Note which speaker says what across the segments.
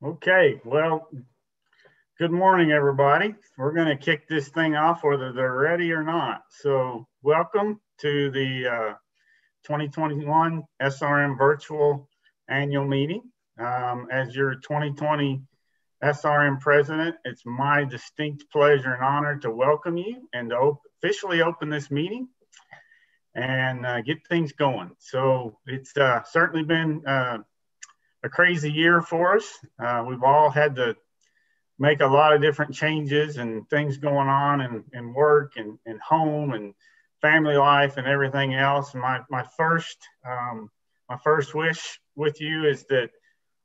Speaker 1: Okay, well, good morning, everybody. We're going to kick this thing off whether they're ready or not. So, welcome to the uh, 2021 SRM virtual annual meeting. Um, as your 2020 SRM president, it's my distinct pleasure and honor to welcome you and to op officially open this meeting and uh, get things going. So, it's uh, certainly been uh, a crazy year for us. Uh, we've all had to make a lot of different changes and things going on in, in work and, and home and family life and everything else. And My, my first um, my first wish with you is that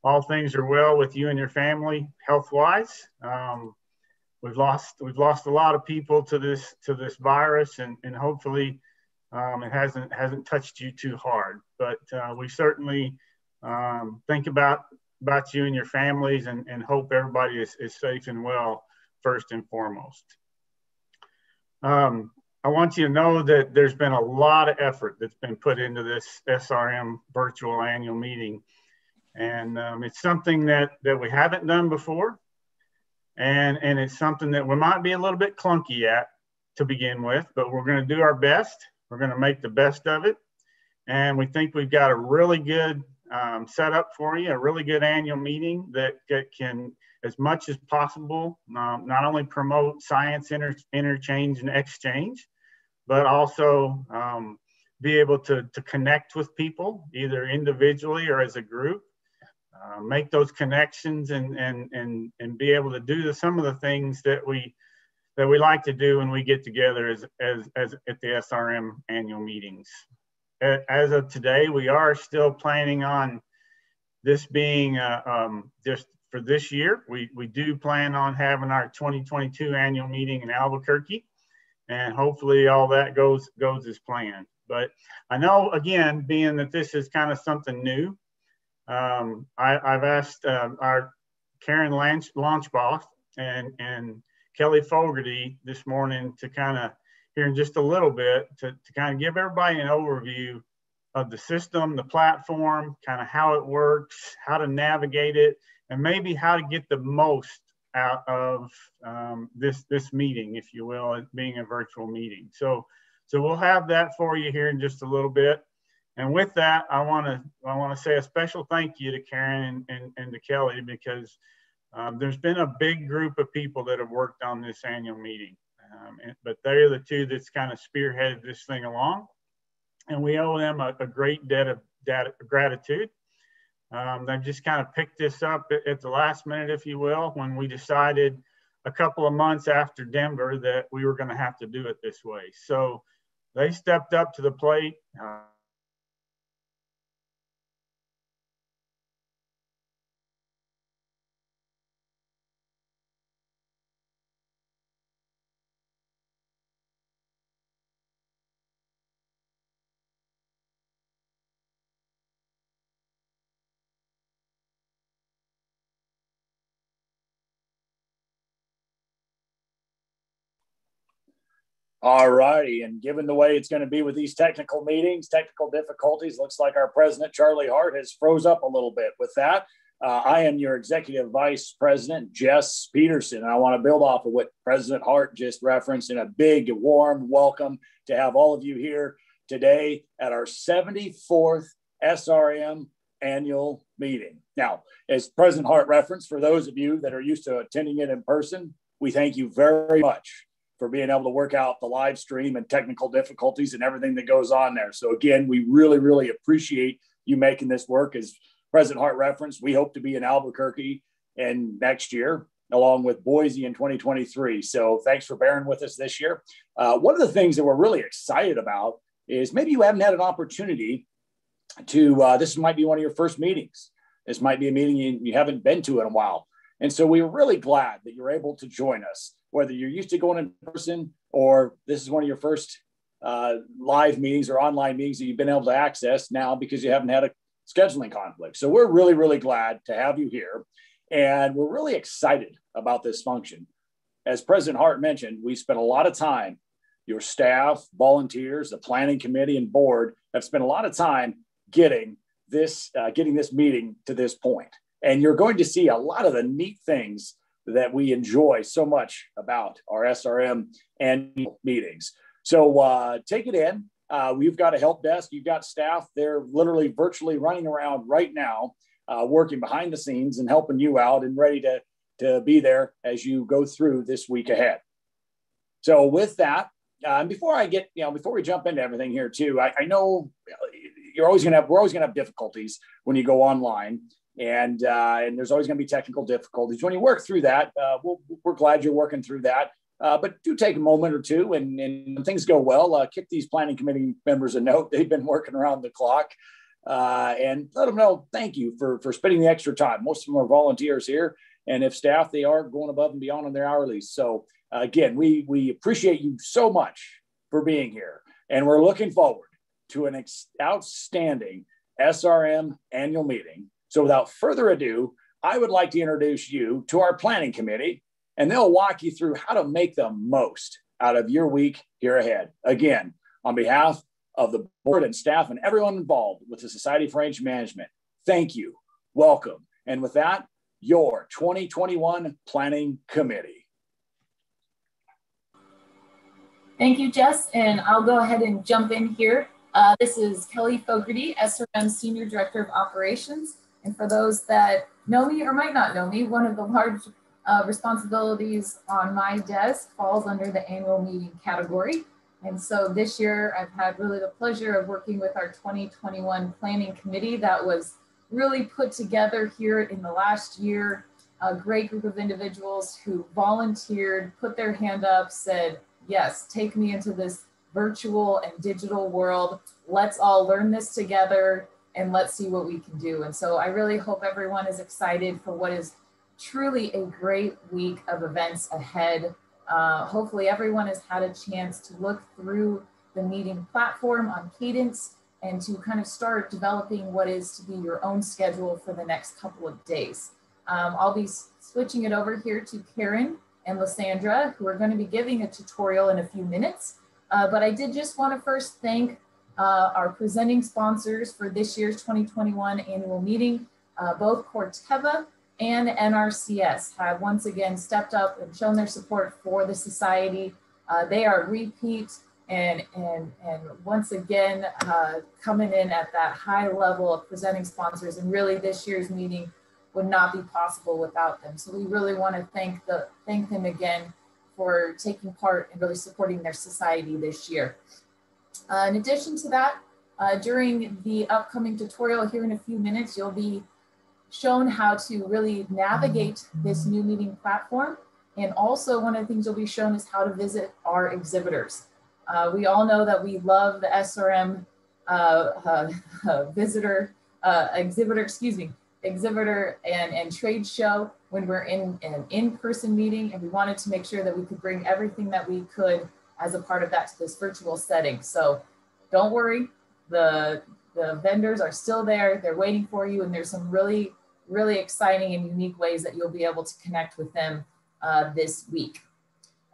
Speaker 1: all things are well with you and your family health wise. Um, we've lost we've lost a lot of people to this to this virus and, and hopefully um, it hasn't hasn't touched you too hard. But uh, we certainly um, think about about you and your families and, and hope everybody is, is safe and well first and foremost. Um, I want you to know that there's been a lot of effort that's been put into this SRM virtual annual meeting. And um, it's something that, that we haven't done before. And, and it's something that we might be a little bit clunky at to begin with, but we're going to do our best. We're going to make the best of it. And we think we've got a really good um, set up for you a really good annual meeting that, that can, as much as possible, um, not only promote science inter interchange and exchange, but also um, be able to, to connect with people either individually or as a group. Uh, make those connections and, and, and, and be able to do the, some of the things that we that we like to do when we get together as, as, as at the SRM annual meetings as of today, we are still planning on this being uh, um, just for this year. We, we do plan on having our 2022 annual meeting in Albuquerque, and hopefully all that goes goes as planned. But I know, again, being that this is kind of something new, um, I, have asked uh, our Karen Launch, Launchbaugh and, and Kelly Fogarty this morning to kind of here in just a little bit to, to kind of give everybody an overview of the system, the platform, kind of how it works, how to navigate it, and maybe how to get the most out of um, this this meeting, if you will, being a virtual meeting. So so we'll have that for you here in just a little bit. And with that, I want to I want to say a special thank you to Karen and, and, and to Kelly because um, there's been a big group of people that have worked on this annual meeting. Um, and, but they're the two that's kind of spearheaded this thing along. And we owe them a, a great debt of data, gratitude. Um, they've just kind of picked this up at, at, the last minute, if you will, when we decided a couple of months after Denver that we were going to have to do it this way. So they stepped up to the plate. Uh,
Speaker 2: All righty. And given the way it's going to be with these technical meetings, technical difficulties, looks like our president, Charlie Hart, has froze up a little bit. With that, uh, I am your executive vice president, Jess Peterson. And I want to build off of what President Hart just referenced in a big, warm welcome to have all of you here today at our 74th SRM annual meeting. Now, as President Hart referenced, for those of you that are used to attending it in person, we thank you very much for being able to work out the live stream and technical difficulties and everything that goes on there. So again, we really, really appreciate you making this work. As President Hart referenced, we hope to be in Albuquerque and next year, along with Boise in 2023. So thanks for bearing with us this year. Uh, one of the things that we're really excited about is maybe you haven't had an opportunity to, uh, this might be one of your first meetings. This might be a meeting you, you haven't been to in a while. And so we are really glad that you're able to join us whether you're used to going in person or this is one of your first uh, live meetings or online meetings that you've been able to access now because you haven't had a scheduling conflict. So we're really, really glad to have you here. And we're really excited about this function. As President Hart mentioned, we spent a lot of time, your staff, volunteers, the planning committee, and board have spent a lot of time getting this, uh, getting this meeting to this point. And you're going to see a lot of the neat things that we enjoy so much about our SRM annual meetings. So uh, take it in. Uh, we've got a help desk. You've got staff. They're literally virtually running around right now, uh, working behind the scenes and helping you out and ready to, to be there as you go through this week ahead. So with that, uh, before I get, you know, before we jump into everything here too, I, I know you're always going to have, we're always going to have difficulties when you go online and uh, and there's always going to be technical difficulties. When you work through that, uh, we we are glad you're working through that. Uh, but do take a moment or two, and, and things go well, uh, kick these planning committee members a note. They've been working around the clock, uh, and let them know thank you for for spending the extra time. Most of them are volunteers here, and if staff, they are going above and beyond on their hourly. So uh, again, we we appreciate you so much for being here, and we're looking forward to an ex- outstanding SRM annual meeting so without further ado, I would like to introduce you to our planning committee, and they'll walk you through how to make the most out of your week here ahead. Again, on behalf of the board and staff and everyone involved with the Society for Range Management, thank you, welcome. And with that, your 2021 Planning Committee.
Speaker 3: Thank you, Jess. And I'll go ahead and jump in here. Uh, this is Kelly Fogarty, SRM Senior Director of Operations. And for those that know me or might not know me, one of the large uh, responsibilities on my desk falls under the annual meeting category. And so this year I've had really the pleasure of working with our 2021 planning committee that was really put together here in the last year. A great group of individuals who volunteered, put their hand up, said, yes, take me into this virtual and digital world. Let's all learn this together and let's see what we can do. And so I really hope everyone is excited for what is truly a great week of events ahead. Uh, hopefully, everyone has had a chance to look through the meeting platform on Cadence and to kind of start developing what is to be your own schedule for the next couple of days. Um, I'll be switching it over here to Karen and Lysandra, who are going to be giving a tutorial in a few minutes. Uh, but I did just want to first thank uh, our presenting sponsors for this year's 2021 annual meeting, uh, both Corteva and NRCS have once again stepped up and shown their support for the society. Uh, they are repeat and, and, and once again uh, coming in at that high level of presenting sponsors. And really this year's meeting would not be possible without them. So we really want to thank, the, thank them again for taking part and really supporting their society this year. Uh, in addition to that, uh, during the upcoming tutorial here in a few minutes, you'll be shown how to really navigate this new meeting platform. And also one of the things you'll be shown is how to visit our exhibitors. Uh, we all know that we love the SRM uh, uh, visitor, uh, exhibitor, excuse me, exhibitor and, and trade show when we're in an in-person meeting. And we wanted to make sure that we could bring everything that we could as a part of that this virtual setting. So don't worry, the, the vendors are still there, they're waiting for you, and there's some really, really exciting and unique ways that you'll be able to connect with them uh, this week.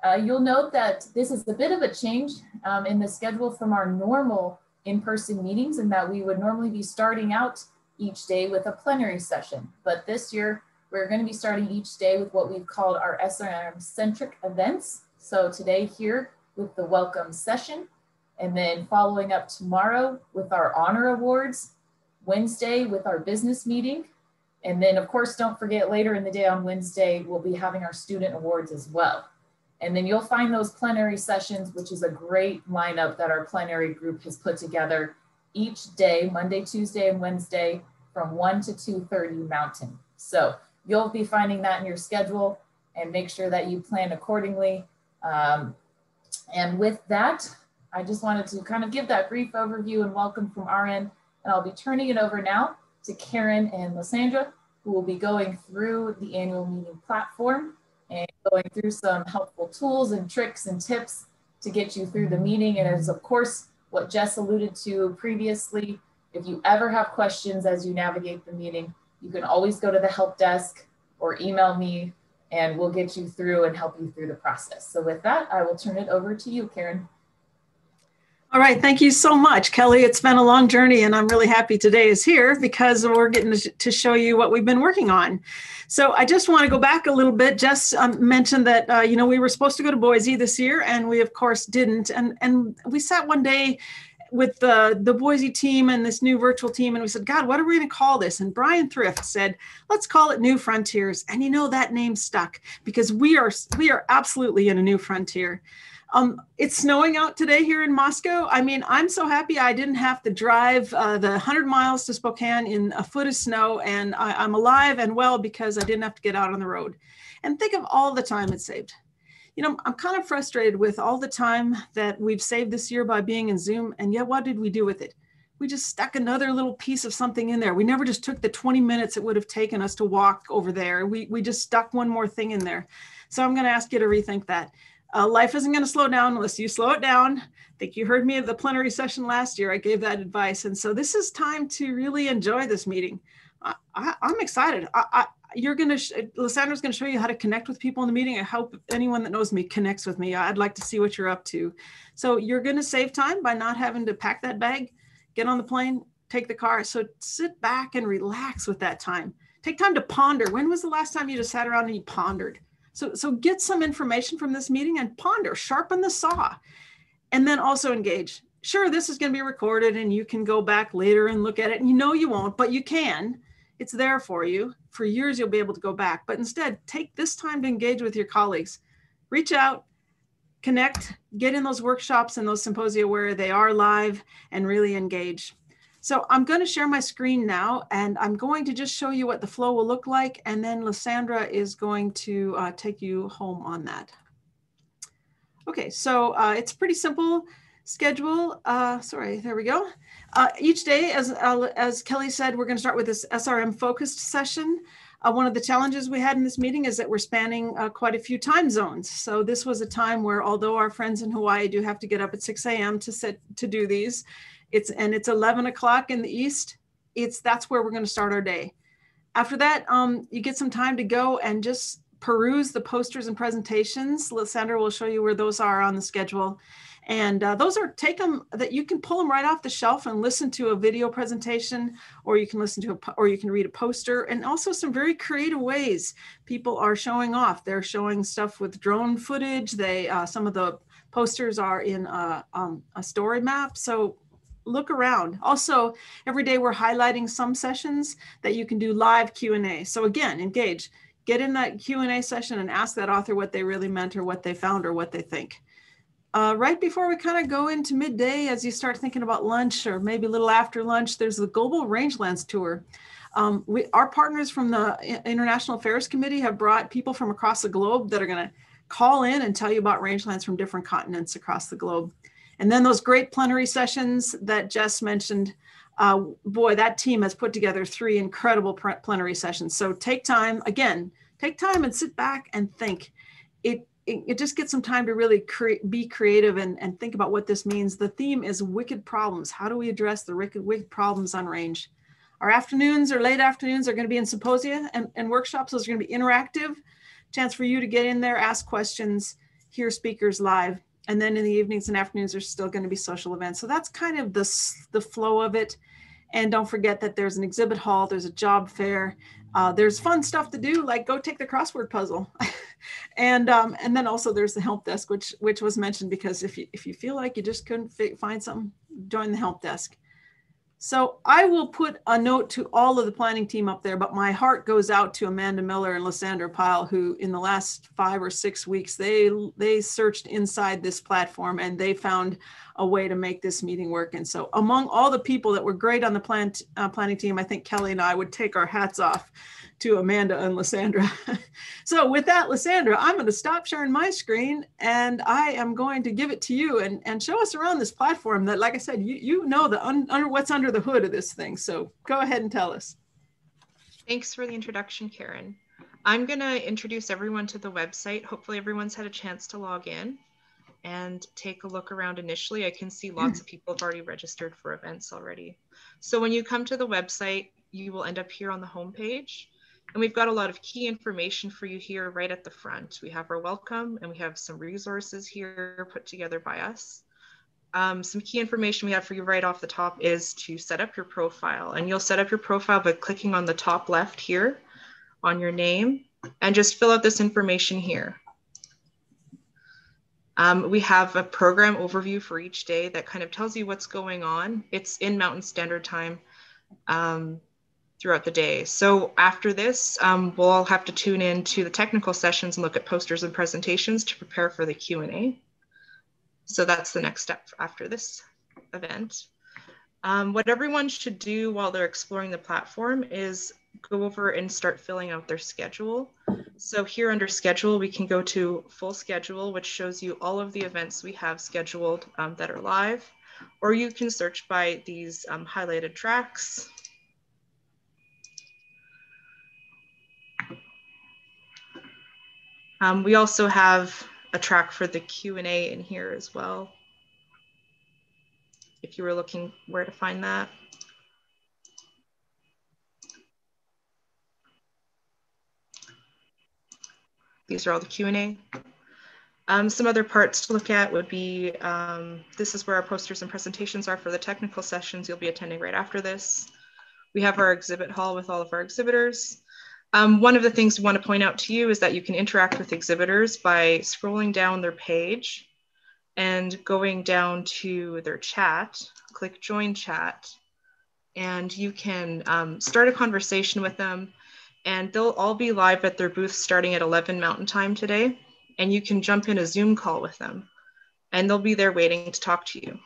Speaker 3: Uh, you'll note that this is a bit of a change um, in the schedule from our normal in-person meetings and that we would normally be starting out each day with a plenary session. But this year, we're going to be starting each day with what we've called our SRM-centric events. So today here, with the welcome session, and then following up tomorrow with our honor awards, Wednesday with our business meeting, and then of course, don't forget later in the day on Wednesday, we'll be having our student awards as well. And then you'll find those plenary sessions, which is a great lineup that our plenary group has put together each day, Monday, Tuesday, and Wednesday from 1 to 2.30 Mountain. So you'll be finding that in your schedule and make sure that you plan accordingly. Um, and with that, I just wanted to kind of give that brief overview and welcome from our end. And I'll be turning it over now to Karen and Lysandra, who will be going through the annual meeting platform and going through some helpful tools and tricks and tips to get you through the meeting. And as of course, what Jess alluded to previously, if you ever have questions as you navigate the meeting, you can always go to the help desk or email me and we'll get you through and help you through the process. So with that, I will turn it over to you, Karen.
Speaker 4: All right, thank you so much, Kelly. It's been a long journey, and I'm really happy today is here because we're getting to show you what we've been working on. So I just want to go back a little bit. Just um, mentioned that uh, you know we were supposed to go to Boise this year, and we of course didn't. And and we sat one day with the the Boise team and this new virtual team, and we said, God, what are we going to call this? And Brian Thrift said, Let's call it New Frontiers. And you know that name stuck because we are we are absolutely in a new frontier. Um, it's snowing out today here in Moscow. I mean, I'm so happy I didn't have to drive uh, the 100 miles to Spokane in a foot of snow, and I, I'm alive and well because I didn't have to get out on the road. And think of all the time it saved. You know, I'm kind of frustrated with all the time that we've saved this year by being in Zoom, and yet what did we do with it? We just stuck another little piece of something in there. We never just took the 20 minutes it would have taken us to walk over there. We, we just stuck one more thing in there. So I'm going to ask you to rethink that. Uh, life isn't going to slow down unless you slow it down. I think you heard me at the plenary session last year. I gave that advice. And so this is time to really enjoy this meeting. I, am excited. I, I, you're going to, sh- Lysandra's going to show you how to connect with people in the meeting. I hope anyone that knows me connects with me. I'd like to see what you're up to. So you're going to save time by not having to pack that bag, get on the plane, take the car. So sit back and relax with that time. Take time to ponder. When was the last time you just sat around and you pondered? So, so get some information from this meeting and ponder, sharpen the saw, and then also engage. Sure, this is going to be recorded and you can go back later and look at it. And you know you won't, but you can. It's there for you. For years, you'll be able to go back. But instead, take this time to engage with your colleagues. Reach out, connect, get in those workshops and those symposia where they are live and really engage. So I'm going to share my screen now and I'm going to just show you what the flow will look like and then Lysandra is going to uh, take you home on that. Okay, so uh, it's pretty simple schedule. Uh, sorry, there we go. Uh, each day, as, uh, as Kelly said, we're going to start with this SRM focused session. Uh, one of the challenges we had in this meeting is that we're spanning uh, quite a few time zones. So this was a time where, although our friends in Hawaii do have to get up at 6 a.m. to sit to do these, it's and it's 11 o'clock in the east. It's that's where we're going to start our day. After that, um, you get some time to go and just peruse the posters and presentations. Lysandra will show you where those are on the schedule. And uh, those are take them that you can pull them right off the shelf and listen to a video presentation, or you can listen to a, or you can read a poster, and also some very creative ways people are showing off. They're showing stuff with drone footage. They uh, some of the posters are in a, um, a story map. So look around. Also, every day we're highlighting some sessions that you can do live Q&A. So again, engage. Get in that Q&A session and ask that author what they really meant or what they found or what they think. Uh, right before we kind of go into midday, as you start thinking about lunch or maybe a little after lunch, there's the Global Rangelands Tour. Um, we, our partners from the International Affairs Committee have brought people from across the globe that are going to call in and tell you about rangelands from different continents across the globe. And then those great plenary sessions that Jess mentioned, uh, boy, that team has put together three incredible plenary sessions. So take time, again, take time and sit back and think. It, it, it just gets some time to really cre- be creative and, and think about what this means. The theme is wicked problems. How do we address the wicked, wicked problems on range? Our afternoons or late afternoons are going to be in symposia and, and workshops. Those are going to be interactive. Chance for you to get in there, ask questions, hear speakers live and then in the evenings and afternoons there's still going to be social events so that's kind of the the flow of it and don't forget that there's an exhibit hall there's a job fair uh, there's fun stuff to do like go take the crossword puzzle. And um, and then also there's the help desk which which was mentioned because if you if you feel like you just couldn't find something join the help desk. So I will put a note to all of the planning team up there, but my heart goes out to Amanda Miller and Lysandra Pyle, who in the last five or six weeks, they they searched inside this platform and they found a way to make this meeting work. And so among all the people that were great on the plan, uh, planning team, I think Kelly and I would take our hats off to Amanda and Lysandra. so with that, Lysandra, I'm going to stop sharing my screen and I am going to give it to you and, and show us around this platform that, like I said, you, you know the un, under what's under the hood of this thing. So go ahead and tell us.
Speaker 5: Thanks for the introduction, Karen. I'm going to introduce everyone to the website. Hopefully everyone's had a chance to log in and take a look around initially. I can see lots of people have already registered for events already. So when you come to the website, you will end up here on the homepage. And we've got a lot of key information for you here right at the front. We have our welcome and we have some resources here put together by us. um, some key information we have for you right off the top is to set up your profile. And you'll set up your profile by clicking on the top left here on your name and just fill out this information here. Um, we have a program overview for each day that kind of tells you what's going on. It's in Mountain Standard Time um, throughout the day. So after this, um, we'll all have to tune in to the technical sessions and look at posters and presentations to prepare for the Q&A. So that's the next step after this event. Um, what everyone should do while they're exploring the platform is go over and start filling out their schedule. So here under schedule, we can go to full schedule, which shows you all of the events we have scheduled um, that are live, or you can search by these um, highlighted tracks. Um, we also have a track for the Q&A in here as well. If you were looking where to find that. These are all the Q&A. Um, some other parts to look at would be, um, this is where our posters and presentations are for the technical sessions you'll be attending right after this. We have our exhibit hall with all of our exhibitors. Um, one of the things we want to point out to you is that you can interact with exhibitors by scrolling down their page and going down to their chat, click join chat, and you can um, start a conversation with them and they'll all be live at their booth starting at 11 Mountain Time today. And you can jump in a Zoom call with them, and they'll be there waiting to talk to you.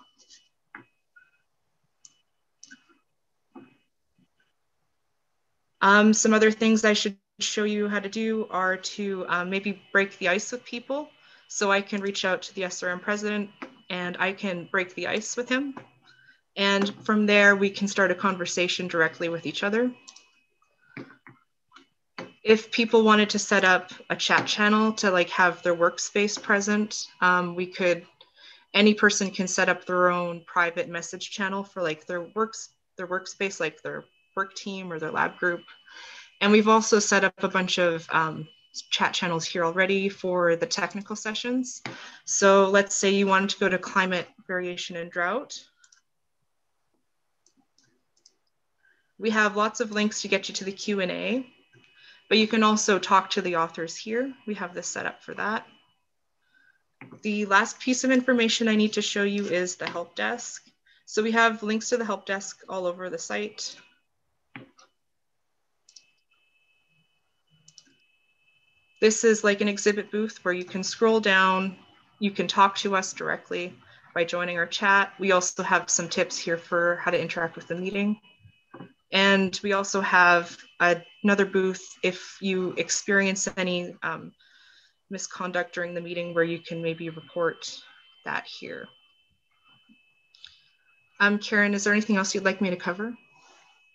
Speaker 5: Um, some other things I should show you how to do are to um, maybe break the ice with people. So I can reach out to the SRM president and I can break the ice with him. And from there, we can start a conversation directly with each other if people wanted to set up a chat channel to like have their workspace present, um, we could, any person can set up their own private message channel for like their works, their workspace, like their work team or their lab group. And we've also set up a bunch of um, chat channels here already for the technical sessions. So let's say you wanted to go to climate variation and drought. We have lots of links to get you to the Q&A. But you can also talk to the authors here. We have this set up for that. The last piece of information I need to show you is the help desk. So we have links to the help desk all over the site. This is like an exhibit booth where you can scroll down, you can talk to us directly by joining our chat. We also have some tips here for how to interact with the meeting. And we also have another booth if you experience any um, misconduct during the meeting where you can maybe report that here. Um, Karen, is there anything else you'd like me to cover?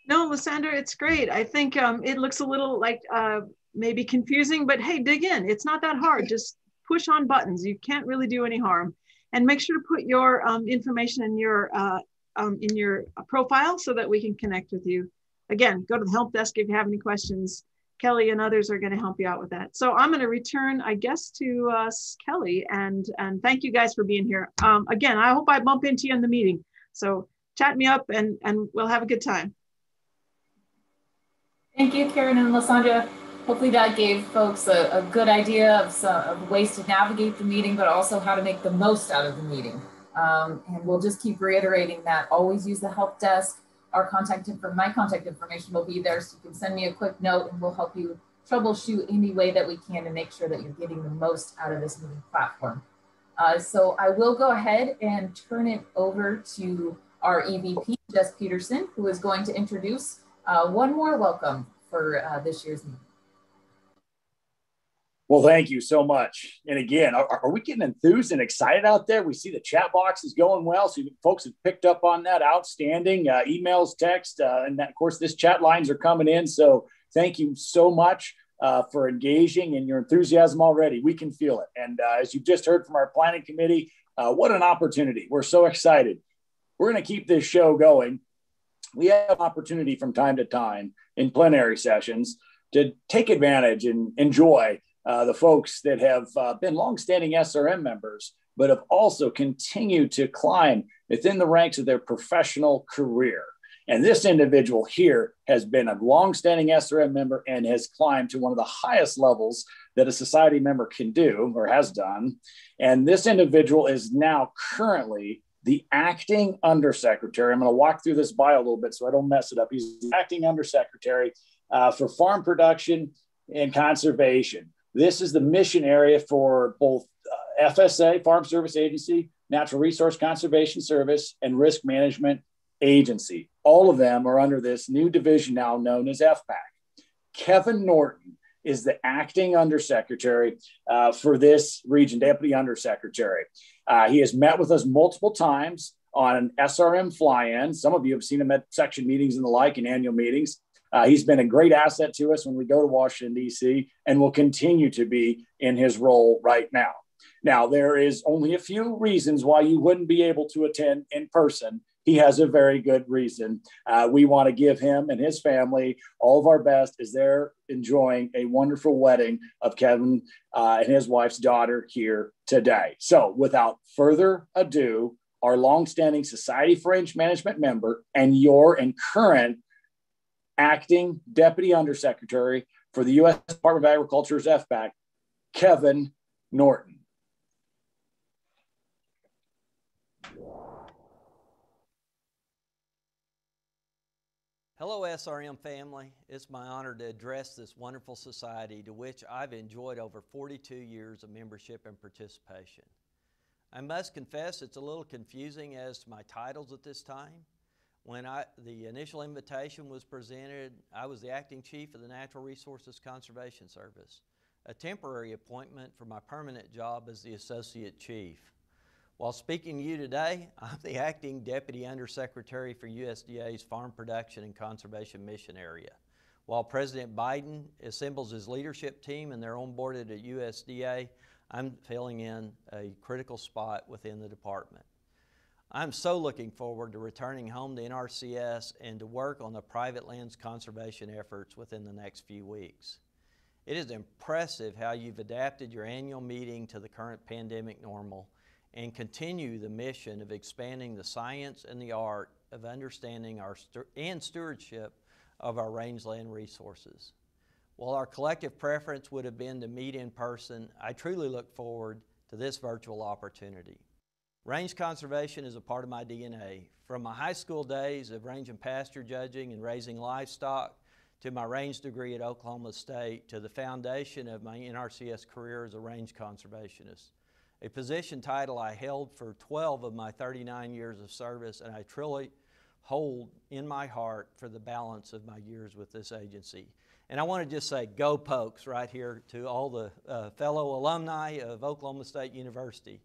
Speaker 4: No, Lysandra, it's great. I think um, it looks a little like uh, maybe confusing, but hey, dig in. It's not that hard. Just push on buttons. You can't really do any harm. And make sure to put your um, information in your uh, um, in your profile so that we can connect with you. Again, go to the help desk if you have any questions. Kelly and others are going to help you out with that. So I'm going to return, I guess, to uh, Kelly and and thank you guys for being here. Um, again, I hope I bump into you in the meeting. So chat me up and and we'll have a good time.
Speaker 3: Thank you, Karen and Lysandra. Hopefully that gave folks a, a good idea of some of ways to navigate the meeting, but also how to make the most out of the meeting. Um, and we'll just keep reiterating that. Always use the help desk. Our contact info, my contact information will be there, so you can send me a quick note, and we'll help you troubleshoot any way that we can to make sure that you're getting the most out of this meeting platform. Uh, so I will go ahead and turn it over to our EVP, Jess Peterson, who is going to introduce uh, one more welcome for uh, this year's meeting.
Speaker 2: Well, thank you so much. And again, are, are, we getting enthused and excited out there? We see the chat box is going well. So folks have picked up on that. Outstanding uh, emails, text, uh, and that, of course, this chat lines are coming in. So thank you so much uh, for engaging and your enthusiasm already. We can feel it. And uh, as you've just heard from our planning committee, uh, what an opportunity. We're so excited. We're going to keep this show going. We have an opportunity from time to time in plenary sessions to take advantage and enjoy uh, the folks that have uh, been longstanding SRM members but have also continued to climb within the ranks of their professional career. And this individual here has been a longstanding SRM member and has climbed to one of the highest levels that a society member can do or has done. And this individual is now currently the acting undersecretary. I'm going to walk through this bio a little bit so I don't mess it up. He's the acting undersecretary uh, for farm production and conservation. This is the mission area for both uh, FSA, Farm Service Agency, Natural Resource Conservation Service, and Risk Management Agency. All of them are under this new division now known as FPAC. Kevin Norton is the acting undersecretary uh, for this region, deputy undersecretary. Uh, he has met with us multiple times on an SRM fly in. Some of you have seen him at section meetings and the like and annual meetings. Uh, he's been a great asset to us when we go to Washington, D.C., and will continue to be in his role right now. Now, there is only a few reasons why you wouldn't be able to attend in person. He has a very good reason. Uh, we want to give him and his family all of our best as they're enjoying a wonderful wedding of Kevin uh, and his wife's daughter here today. So, without further ado, our longstanding Society for Range Management member and your and current acting deputy undersecretary for the U.S. Department of Agriculture's FPAC, Kevin Norton.
Speaker 6: Hello, SRM family. It's my honor to address this wonderful society to which I've enjoyed over 42 years of membership and participation. I must confess it's a little confusing as to my titles at this time. When I, the initial invitation was presented, I was the acting chief of the Natural Resources Conservation Service, a temporary appointment for my permanent job as the associate chief. While speaking to you today, I'm the acting deputy undersecretary for USDA's Farm Production and Conservation Mission Area. While President Biden assembles his leadership team and they're onboarded at USDA, I'm filling in a critical spot within the department. I'm so looking forward to returning home to NRCS and to work on the private lands conservation efforts within the next few weeks. It is impressive how you've adapted your annual meeting to the current pandemic normal and continue the mission of expanding the science and the art of understanding our and stewardship of our rangeland resources. While our collective preference would have been to meet in person, I truly look forward to this virtual opportunity. Range conservation is a part of my DNA. From my high school days of range and pasture judging and raising livestock to my range degree at Oklahoma State to the foundation of my NRCS career as a range conservationist, a position title I held for 12 of my 39 years of service and I truly hold in my heart for the balance of my years with this agency. And I want to just say, go Pokes right here to all the uh, fellow alumni of Oklahoma State University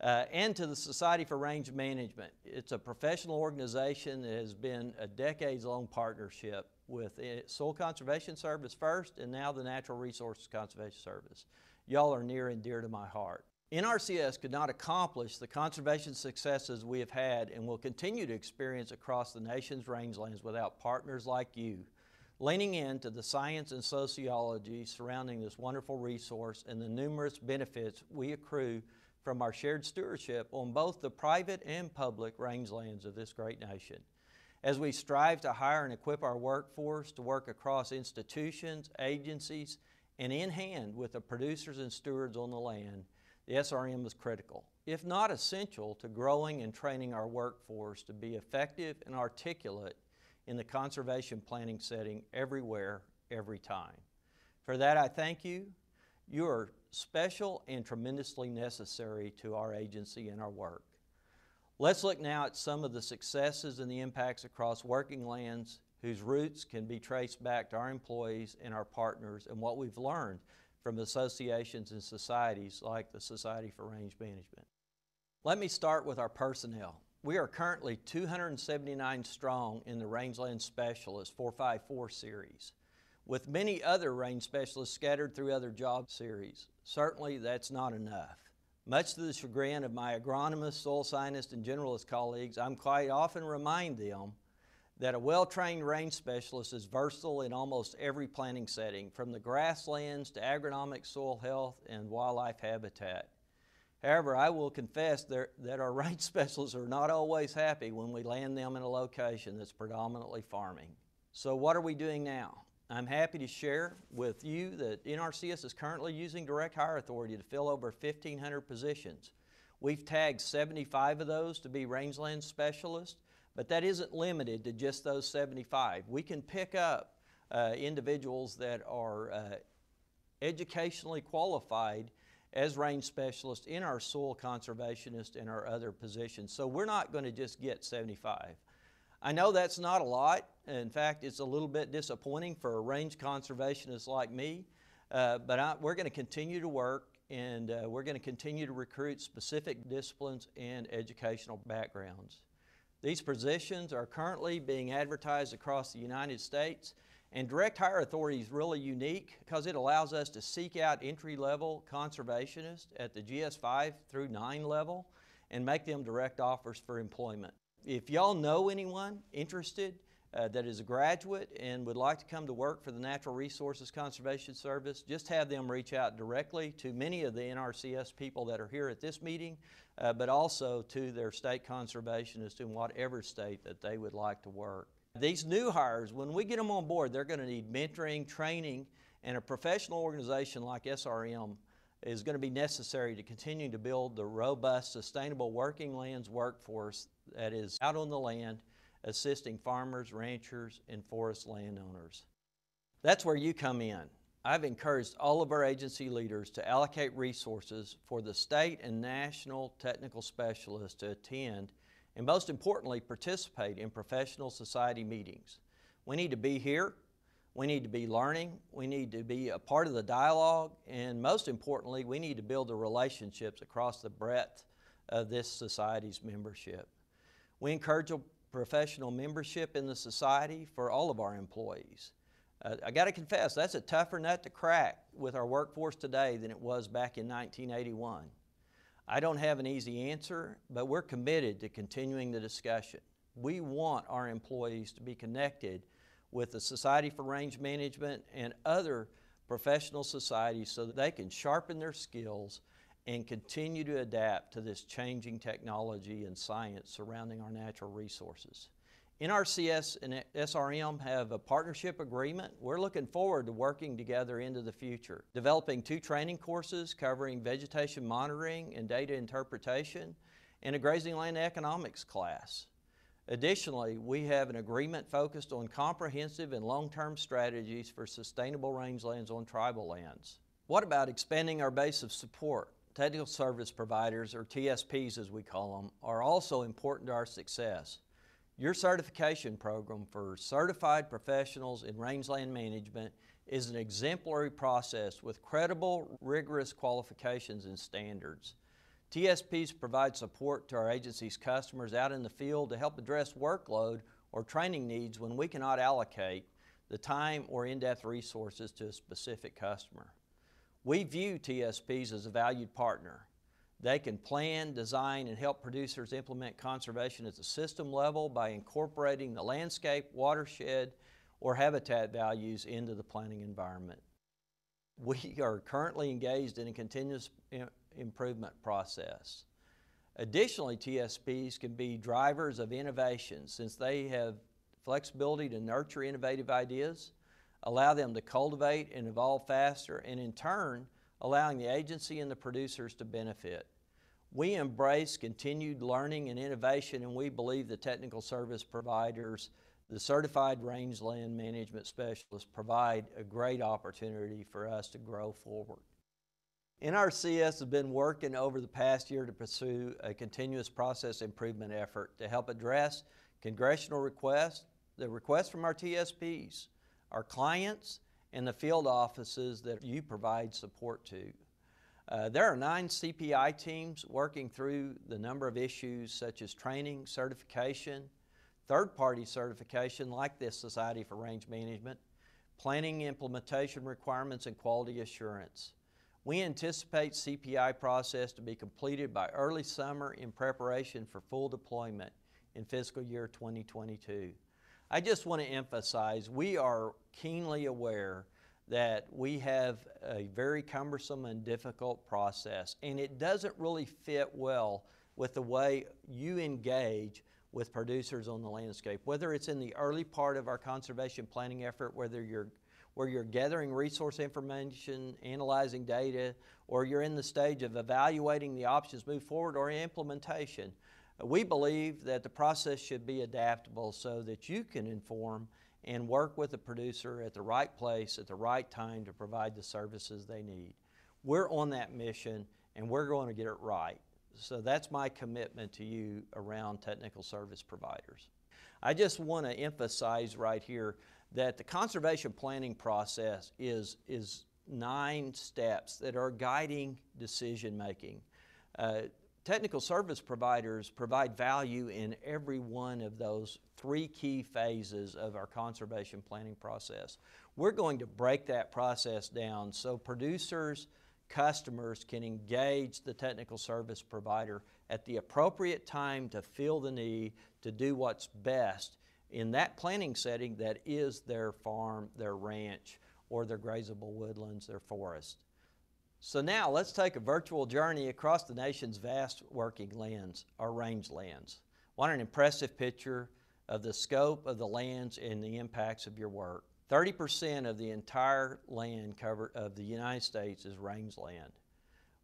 Speaker 6: uh, and to the Society for Range Management. It's a professional organization that has been a decades long partnership with Soil Conservation Service first and now the Natural Resources Conservation Service. Y'all are near and dear to my heart. NRCS could not accomplish the conservation successes we have had and will continue to experience across the nation's rangelands without partners like you, leaning into the science and sociology surrounding this wonderful resource and the numerous benefits we accrue from our shared stewardship on both the private and public rangelands of this great nation. As we strive to hire and equip our workforce to work across institutions, agencies, and in hand with the producers and stewards on the land, the SRM is critical, if not essential, to growing and training our workforce to be effective and articulate in the conservation planning setting everywhere, every time. For that, I thank you. You are special and tremendously necessary to our agency and our work. Let's look now at some of the successes and the impacts across working lands whose roots can be traced back to our employees and our partners and what we've learned from associations and societies like the Society for Range Management. Let me start with our personnel. We are currently 279 strong in the Rangeland Specialist 454 series with many other range specialists scattered through other job series. Certainly, that's not enough. Much to the chagrin of my agronomist, soil scientist, and generalist colleagues, I'm quite often remind them that a well-trained range specialist is versatile in almost every planting setting, from the grasslands to agronomic soil health and wildlife habitat. However, I will confess that our range specialists are not always happy when we land them in a location that's predominantly farming. So what are we doing now? I'm happy to share with you that NRCS is currently using direct hire authority to fill over 1,500 positions. We've tagged 75 of those to be rangeland specialists, but that isn't limited to just those 75. We can pick up uh, individuals that are uh, educationally qualified as range specialists in our soil conservationist and our other positions. So we're not going to just get 75. I know that's not a lot. In fact, it's a little bit disappointing for a range conservationist like me, uh, but I, we're going to continue to work and uh, we're going to continue to recruit specific disciplines and educational backgrounds. These positions are currently being advertised across the United States and direct hire authority is really unique because it allows us to seek out entry-level conservationists at the GS5 through 9 level and make them direct offers for employment. If y'all know anyone interested uh, that is a graduate and would like to come to work for the Natural Resources Conservation Service, just have them reach out directly to many of the NRCS people that are here at this meeting, uh, but also to their state conservationist in whatever state that they would like to work. These new hires, when we get them on board, they're going to need mentoring, training, and a professional organization like SRM is going to be necessary to continue to build the robust, sustainable working lands workforce that is out on the land assisting farmers, ranchers, and forest landowners. That's where you come in. I've encouraged all of our agency leaders to allocate resources for the state and national technical specialists to attend and most importantly, participate in professional society meetings. We need to be here, we need to be learning, we need to be a part of the dialogue, and most importantly, we need to build the relationships across the breadth of this society's membership. We encourage professional membership in the society for all of our employees. Uh, I got to confess, that's a tougher nut to crack with our workforce today than it was back in 1981. I don't have an easy answer, but we're committed to continuing the discussion. We want our employees to be connected with the Society for Range Management and other professional societies so that they can sharpen their skills and continue to adapt to this changing technology and science surrounding our natural resources. NRCS and SRM have a partnership agreement. We're looking forward to working together into the future, developing two training courses covering vegetation monitoring and data interpretation, and a grazing land economics class. Additionally, we have an agreement focused on comprehensive and long-term strategies for sustainable rangelands on tribal lands. What about expanding our base of support? Technical service providers, or TSPs as we call them, are also important to our success. Your certification program for certified professionals in rangeland management is an exemplary process with credible, rigorous qualifications and standards. TSPs provide support to our agency's customers out in the field to help address workload or training needs when we cannot allocate the time or in-depth resources to a specific customer. We view TSPs as a valued partner they can plan, design, and help producers implement conservation at the system level by incorporating the landscape, watershed, or habitat values into the planning environment. We are currently engaged in a continuous improvement process. Additionally, TSPs can be drivers of innovation since they have flexibility to nurture innovative ideas, allow them to cultivate and evolve faster, and in turn, allowing the agency and the producers to benefit. We embrace continued learning and innovation, and we believe the technical service providers, the certified rangeland management specialists, provide a great opportunity for us to grow forward. NRCS has been working over the past year to pursue a continuous process improvement effort to help address congressional requests, the requests from our TSPs, our clients, and the field offices that you provide support to. Uh, there are nine CPI teams working through the number of issues such as training, certification, third-party certification like this Society for Range Management, planning implementation requirements, and quality assurance. We anticipate CPI process to be completed by early summer in preparation for full deployment in fiscal year 2022. I just want to emphasize we are keenly aware that we have a very cumbersome and difficult process, and it doesn't really fit well with the way you engage with producers on the landscape, whether it's in the early part of our conservation planning effort, whether you're where you're gathering resource information, analyzing data, or you're in the stage of evaluating the options move forward or implementation. We believe that the process should be adaptable so that you can inform and work with the producer at the right place at the right time to provide the services they need. We're on that mission and we're going to get it right. So that's my commitment to you around technical service providers. I just want to emphasize right here that the conservation planning process is, is nine steps that are guiding decision making. Uh, technical service providers provide value in every one of those three key phases of our conservation planning process. We're going to break that process down so producers, customers can engage the technical service provider at the appropriate time to fill the need to do what's best in that planning setting that is their farm, their ranch, or their grazable woodlands, their forest. So now let's take a virtual journey across the nation's vast working lands, our rangelands. What an impressive picture of the scope of the lands and the impacts of your work. 30% of the entire land cover of the United States is rangeland,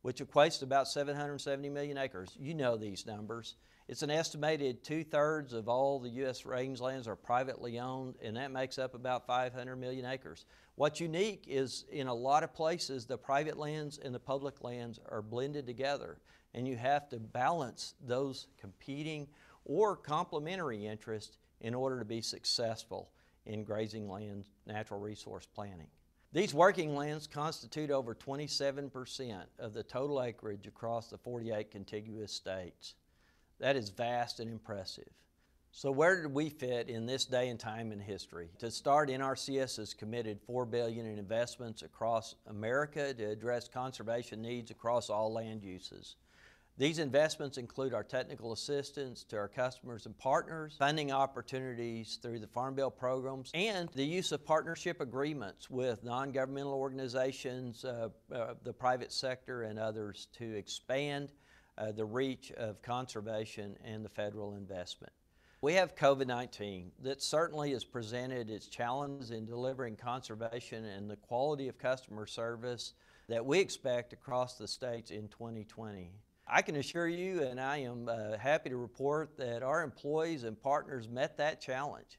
Speaker 6: which equates to about 770 million acres. You know these numbers. It's an estimated two thirds of all the U.S. rangelands are privately owned, and that makes up about 500 million acres. What's unique is in a lot of places, the private lands and the public lands are blended together, and you have to balance those competing or complementary interests in order to be successful in grazing land natural resource planning. These working lands constitute over 27% of the total acreage across the 48 contiguous states. That is vast and impressive. So where did we fit in this day and time in history? To start, NRCS has committed 4 billion in investments across America to address conservation needs across all land uses. These investments include our technical assistance to our customers and partners, funding opportunities through the Farm Bill programs, and the use of partnership agreements with non-governmental organizations, uh, uh, the private sector, and others to expand uh, the reach of conservation and the federal investment. We have COVID 19 that certainly has presented its challenges in delivering conservation and the quality of customer service that we expect across the states in 2020. I can assure you, and I am uh, happy to report that our employees and partners met that challenge.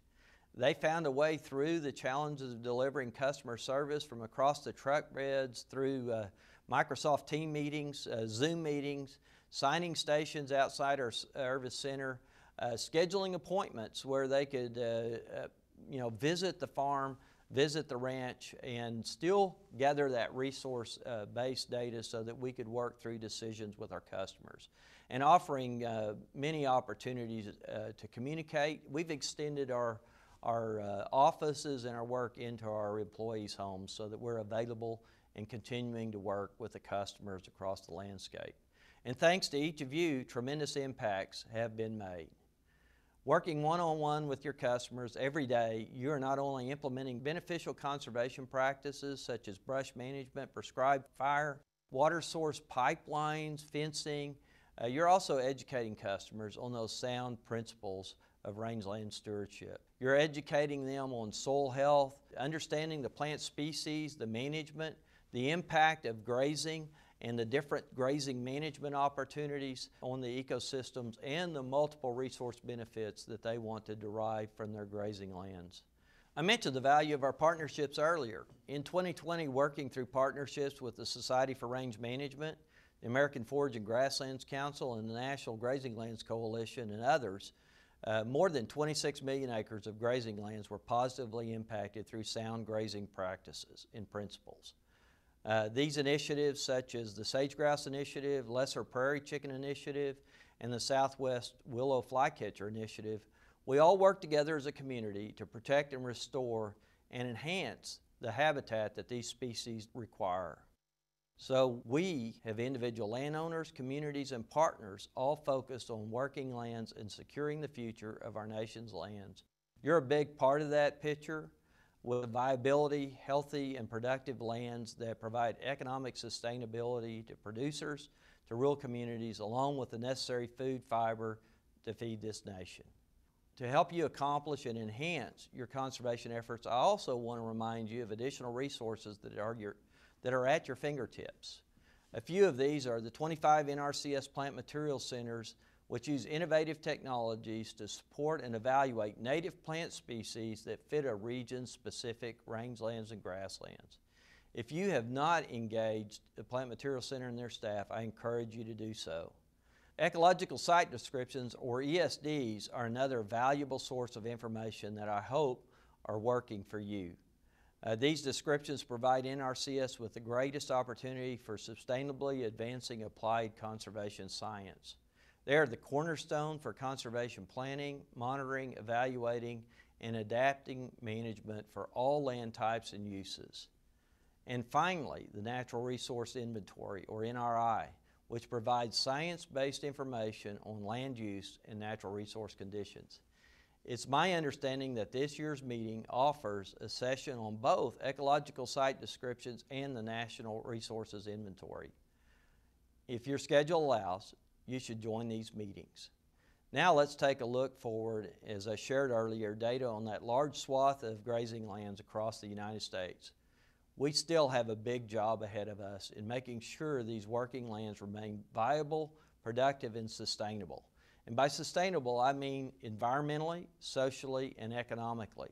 Speaker 6: They found a way through the challenges of delivering customer service from across the truck beds through uh, Microsoft team meetings, uh, Zoom meetings, signing stations outside our service center, uh, scheduling appointments where they could uh, uh, you know, visit the farm, visit the ranch, and still gather that resource uh, data so that we could work through decisions with our customers. And offering uh, many opportunities uh, to communicate. We've extended our, our uh, offices and our work into our employees' homes so that we're available and continuing to work with the customers across the landscape. And thanks to each of you, tremendous impacts have been made. Working one on one with your customers every day, you are not only implementing beneficial conservation practices such as brush management, prescribed fire, water source pipelines, fencing, uh, you're also educating customers on those sound principles of rangeland stewardship. You're educating them on soil health, understanding the plant species, the management, the impact of grazing and the different grazing management opportunities on the ecosystems and the multiple resource benefits that they want to derive from their grazing lands. I mentioned the value of our partnerships earlier. In 2020, working through partnerships with the Society for Range Management, the American Forage and Grasslands Council, and the National Grazing Lands Coalition, and others, uh, more than 26 million acres of grazing lands were positively impacted through sound grazing practices and principles. Uh, these initiatives, such as the Sage Grouse Initiative, Lesser Prairie Chicken Initiative, and the Southwest Willow Flycatcher Initiative, we all work together as a community to protect and restore and enhance the habitat that these species require. So we have individual landowners, communities, and partners all focused on working lands and securing the future of our nation's lands. You're a big part of that picture. With viability, healthy, and productive lands that provide economic sustainability to producers, to rural communities, along with the necessary food fiber to feed this nation. To help you accomplish and enhance your conservation efforts, I also want to remind you of additional resources that are, your, that are at your fingertips. A few of these are the 25 NRCS plant material centers which use innovative technologies to support and evaluate native plant species that fit a region-specific rangelands and grasslands. If you have not engaged the Plant Material Center and their staff, I encourage you to do so. Ecological site descriptions, or ESDs, are another valuable source of information that I hope are working for you. Uh, these descriptions provide NRCS with the greatest opportunity for sustainably advancing applied conservation science. They are the cornerstone for conservation planning, monitoring, evaluating, and adapting management for all land types and uses. And finally, the Natural Resource Inventory, or NRI, which provides science-based information on land use and natural resource conditions. It's my understanding that this year's meeting offers a session on both ecological site descriptions and the National Resources Inventory. If your schedule allows, you should join these meetings. Now let's take a look forward, as I shared earlier, data on that large swath of grazing lands across the United States. We still have a big job ahead of us in making sure these working lands remain viable, productive, and sustainable. And by sustainable, I mean environmentally, socially, and economically.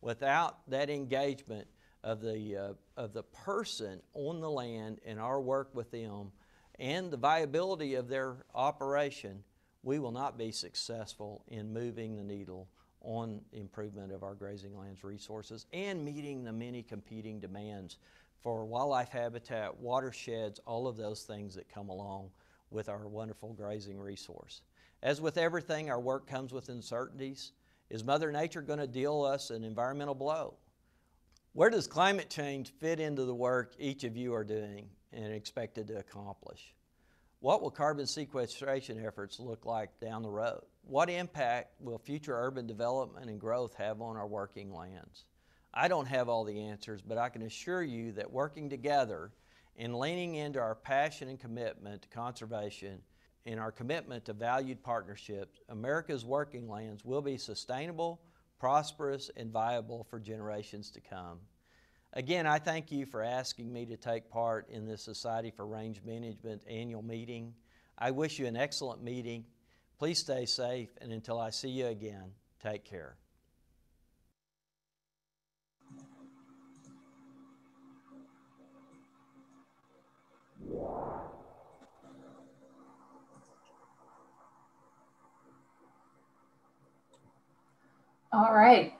Speaker 6: Without that engagement of the, uh, of the person on the land and our work with them, and the viability of their operation, we will not be successful in moving the needle on improvement of our grazing lands resources and meeting the many competing demands for wildlife habitat, watersheds, all of those things that come along with our wonderful grazing resource. As with everything, our work comes with uncertainties. Is Mother Nature going to deal us an environmental blow? Where does climate change fit into the work each of you are doing and expected to accomplish? What will carbon sequestration efforts look like down the road? What impact will future urban development and growth have on our working lands? I don't have all the answers, but I can assure you that working together and leaning into our passion and commitment to conservation and our commitment to valued partnerships, America's working lands will be sustainable, prosperous, and viable for generations to come. Again, I thank you for asking me to take part in this Society for Range Management annual meeting. I wish you an excellent meeting. Please stay safe, and until I see you again, take care.
Speaker 3: All right.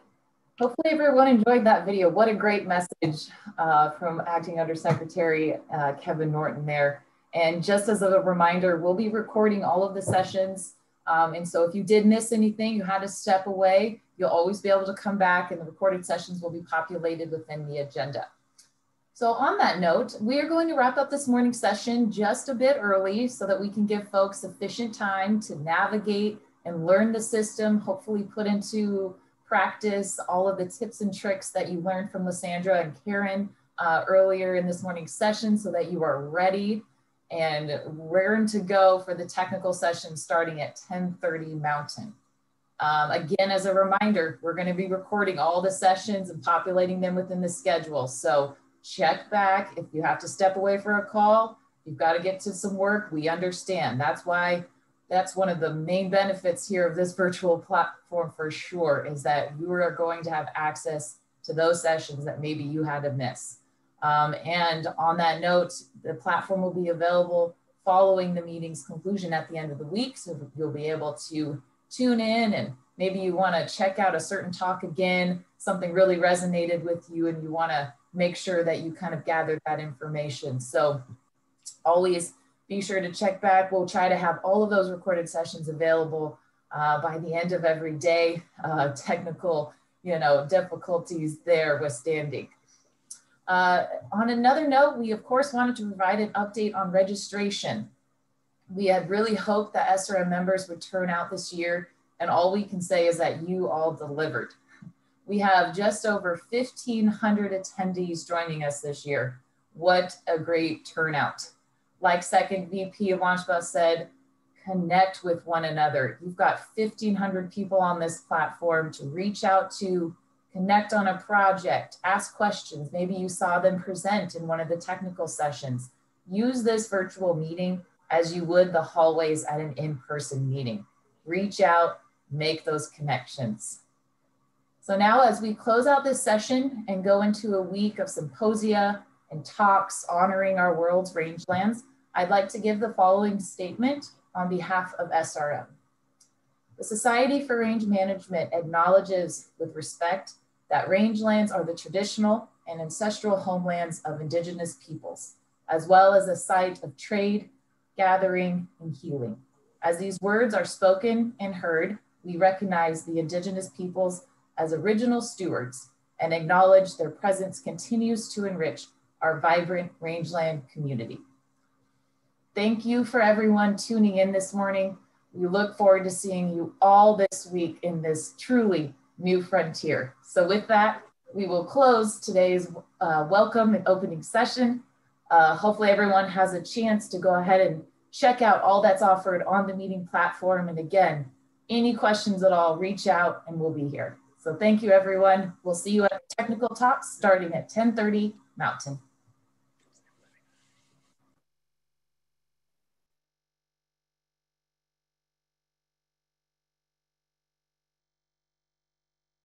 Speaker 3: Hopefully everyone enjoyed that video. What a great message uh, from Acting Undersecretary uh, Kevin Norton there. And just as a reminder, we'll be recording all of the sessions. Um, and so if you did miss anything, you had to step away, you'll always be able to come back and the recorded sessions will be populated within the agenda. So on that note, we are going to wrap up this morning's session just a bit early so that we can give folks sufficient time to navigate and learn the system, hopefully put into practice all of the tips and tricks that you learned from Lysandra and Karen uh, earlier in this morning's session so that you are ready and raring to go for the technical session starting at 1030 Mountain. Um, again, as a reminder, we're gonna be recording all the sessions and populating them within the schedule. So check back if you have to step away for a call, you've got to get to some work, we understand. That's why that's one of the main benefits here of this virtual platform for sure is that you are going to have access to those sessions that maybe you had to miss. Um, and on that note, the platform will be available following the meeting's conclusion at the end of the week. So you'll be able to tune in and maybe you want to check out a certain talk again, something really resonated with you and you want to make sure that you kind of gather that information. So always be sure to check back. We'll try to have all of those recorded sessions available uh, by the end of every day. Uh, technical, you know, difficulties there withstanding. Uh, on another note, we of course wanted to provide an update on registration. We had really hoped that SRM members would turn out this year, and all we can say is that you all delivered. We have just over 1,500 attendees joining us this year. What a great turnout. Like second VP of Launchbaugh said, connect with one another. You've got 1,500 people on this platform to reach out to, connect on a project, ask questions. Maybe you saw them present in one of the technical sessions. Use this virtual meeting as you would the hallways at an in-person meeting. Reach out, make those connections. So now as we close out this session and go into a week of symposia and talks honoring our world's rangelands, I'd like to give the following statement on behalf of SRM. The Society for Range Management acknowledges with respect that rangelands are the traditional and ancestral homelands of indigenous peoples, as well as a site of trade, gathering, and healing. As these words are spoken and heard, we recognize the indigenous peoples as original stewards and acknowledge their presence continues to enrich our vibrant rangeland community. Thank you for everyone tuning in this morning. We look forward to seeing you all this week in this truly new frontier. So with that, we will close today's uh, welcome and opening session. Uh, hopefully everyone has a chance to go ahead and check out all that's offered on the meeting platform. And again, any questions at all, reach out and we'll be here. So thank you, everyone. We'll see you at Technical Talks starting at 1030 Mountain.